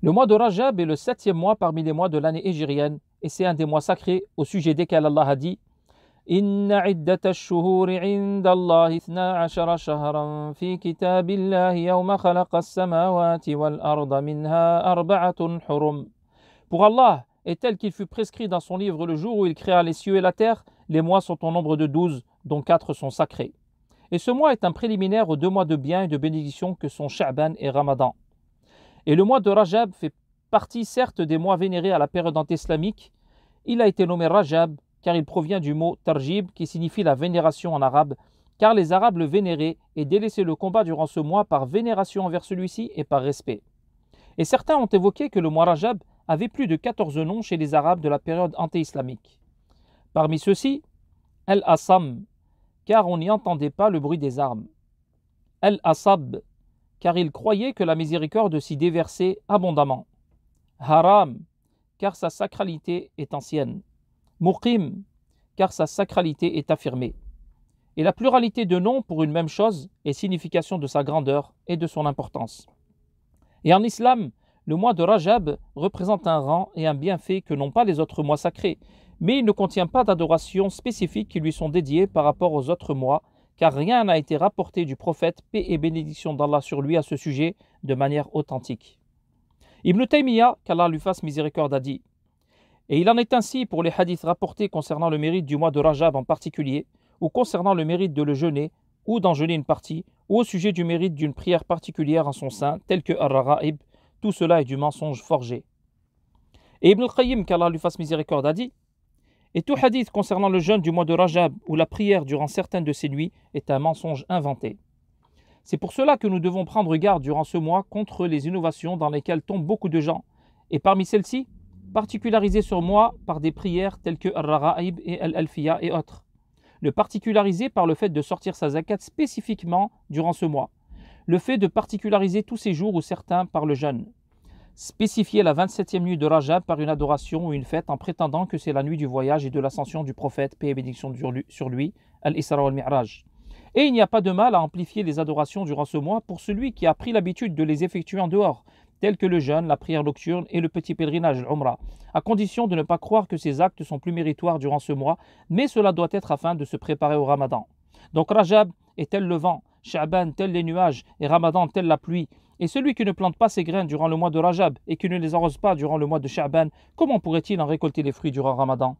Le mois de Rajab est le septième mois parmi les mois de l'année égérienne et c'est un des mois sacrés au sujet desquels Allah a dit shahran fi samawati wal arda minha hurum. Pour Allah est tel qu'il fut prescrit dans son livre le jour où il créa les cieux et la terre, les mois sont au nombre de douze, dont quatre sont sacrés. Et ce mois est un préliminaire aux deux mois de bien et de bénédiction que sont Sha'ban et Ramadan. Et le mois de Rajab fait partie certes des mois vénérés à la période antéislamique. Il a été nommé Rajab car il provient du mot tarjib qui signifie la vénération en arabe, car les Arabes le vénéraient et délaissaient le combat durant ce mois par vénération envers celui-ci et par respect. Et certains ont évoqué que le mois Rajab avait plus de 14 noms chez les Arabes de la période anté-islamique. Parmi ceux-ci, El-Assam, car on n'y entendait pas le bruit des armes. El-Asab, car il croyait que la miséricorde s'y déversait abondamment. Haram, car sa sacralité est ancienne. Muqim, car sa sacralité est affirmée. Et la pluralité de noms pour une même chose est signification de sa grandeur et de son importance. Et en islam, le mois de Rajab représente un rang et un bienfait que n'ont pas les autres mois sacrés, mais il ne contient pas d'adoration spécifique qui lui sont dédiées par rapport aux autres mois, car rien n'a été rapporté du prophète, paix et bénédiction d'Allah sur lui à ce sujet de manière authentique. Ibn Taymiyyah, qu'Allah lui fasse miséricorde, a dit Et il en est ainsi pour les hadiths rapportés concernant le mérite du mois de Rajab en particulier, ou concernant le mérite de le jeûner, ou d'en jeûner une partie, ou au sujet du mérite d'une prière particulière en son sein, tel que Ar-Ra'ib, tout cela est du mensonge forgé. Et Ibn al-Qayyim, qu'Allah lui fasse miséricorde, a dit et tout hadith concernant le jeûne du mois de Rajab ou la prière durant certaines de ces nuits est un mensonge inventé. C'est pour cela que nous devons prendre garde durant ce mois contre les innovations dans lesquelles tombent beaucoup de gens, et parmi celles-ci, particulariser ce mois par des prières telles que Ar-Ra'aib et Al-Alfiya et autres. Le particulariser par le fait de sortir sa zakat spécifiquement durant ce mois. Le fait de particulariser tous ces jours ou certains par le jeûne spécifier la 27e nuit de Rajab par une adoration ou une fête en prétendant que c'est la nuit du voyage et de l'ascension du prophète, paix et bénédiction sur lui, Al-Isra al-Mi'raj. Et il n'y a pas de mal à amplifier les adorations durant ce mois pour celui qui a pris l'habitude de les effectuer en dehors, tels que le jeûne, la prière nocturne et le petit pèlerinage, l'Umrah, à condition de ne pas croire que ces actes sont plus méritoires durant ce mois, mais cela doit être afin de se préparer au Ramadan. Donc Rajab est tel le vent, Sha'ban tel les nuages et Ramadan tel la pluie. Et celui qui ne plante pas ses graines durant le mois de Rajab et qui ne les arrose pas durant le mois de Sha'ban, comment pourrait-il en récolter les fruits durant Ramadan?